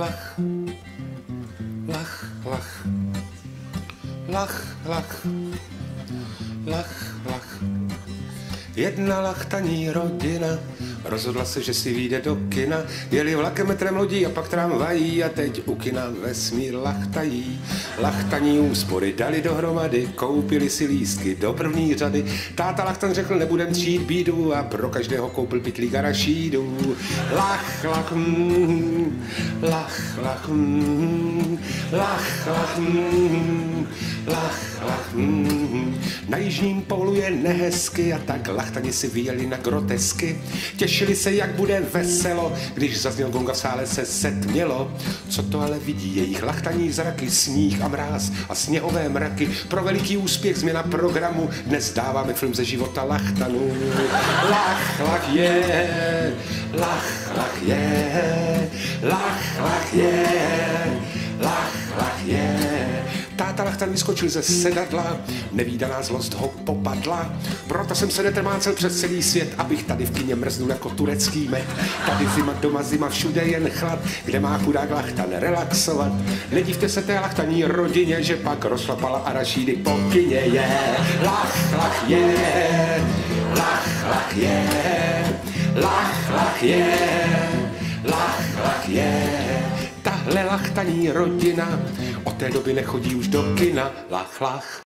lach. Lach, lach. Lach, lach. Jedna lachtaní rodina rozhodla se, že si vyjde do kina. Jeli vlakem metrem lodí a pak tramvají a teď u kina vesmír lachtají. Lachtaní úspory dali dohromady, koupili si lístky do první řady. Táta Lachtan řekl, nebudem třít bídu a pro každého koupil pytlík arašídu. Lach, lach, mm, lach, lach, mm, lach, lach, mm, lach, lach, mm. Na jižním polu je nehezky a tak lachtani si vyjeli na grotesky. Těšili se, jak bude veselo, když zazněl gonga v sále se setmělo. Co to ale vidí jejich lachtaní zraky, sníh a mráz a sněhové mraky. Pro veliký úspěch změna programu dnes dáváme film ze života lachtanů. Lach, lach je, lach, lach je, lach, lach je, lach, lach je. Táta Lachtan vyskočil ze sedadla, nevýdaná zlost ho popadla. Proto jsem se netrmácel přes celý svět, abych tady v kině mrznul jako turecký med. Tady zima, doma zima, všude jen chlad, kde má chudák Lachtan relaxovat. Nedívte se té Lachtaní rodině, že pak rozšlapala arašídy po kině je. Lach, lach je, lach, lach je, lach, lach je, lach je. Tahle lachtaní rodina od té doby nechodí už do kina. Lach, lach.